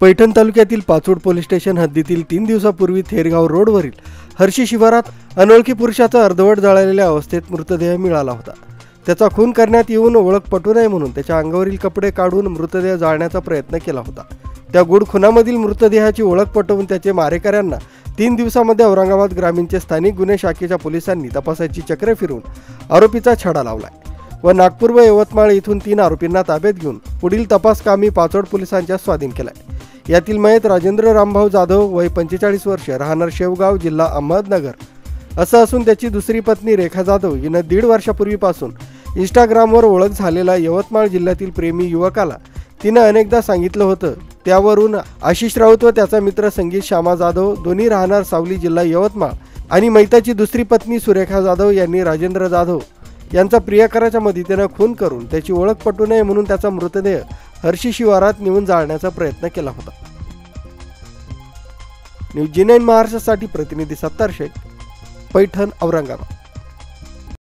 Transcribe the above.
पैठण तालुक्यातील Pachod police station हद्दीतील तीन दिवसापूर्वी थेरगाव रोडवरील हर्षी शिवारात अनोळखी पुरुषाचा अर्धवट जळालेल्या अवस्थेत मृतदेह मिळाला होता. त्याचा खून करण्यात येऊन ओळख पटू नये म्हणून त्याच्या अंगावरील कपडे काढून मृतदेह जाळण्याचा प्रयत्न केला होता. त्या गुड खुनामधील मृतदेहाची ओळख पटवून त्याचे मारेकऱ्यांना तीन दिवसामध्ये औरंगाबाद ग्रामीणचे स्थानिक गुन्हे शाखेच्या पोलिसांनी तपासाची चक्रे फिरून आरोपीचा छडा लावलाय. व नागपूर व यवतमाळ इथून तीन आरोपींना ताब्यात घेऊन पुढील तपास कामी पाचोड पोलिसांच्या स्वाधीन केलाय. यातील मयत राजेंद्र रामभाऊ जाधव वय पंचेचाळीस वर्ष राहणार शेवगाव जिल्हा अहमदनगर. असं असून त्याची दुसरी पत्नी रेखा जाधव हिनं दीड वर्षापूर्वीपासून इंस्टाग्रामवर ओळख झालेला यवतमाळ जिल्ह्यातील प्रेमी युवकाला तिनं अनेकदा सांगितलं होतं. त्यावरून आशिष राऊत व त्याचा मित्र संगीत श्यामा जाधव दोन्ही राहणार सावली जिल्हा यवतमाळ आणि मैताची दुसरी पत्नी सुरेखा जाधव यांनी राजेंद्र जाधव यांचा प्रियकराच्या मदतीनं खून करून त्याची ओळख पटू नये म्हणून त्याचा मृतदेह हर्षी शिवारात नेऊन जाळण्याचा प्रयत्न केला होता. न्यूज जी नाईन महाराष्ट्रासाठी प्रतिनिधी सत्तार शेख पैठण औरंगाबाद.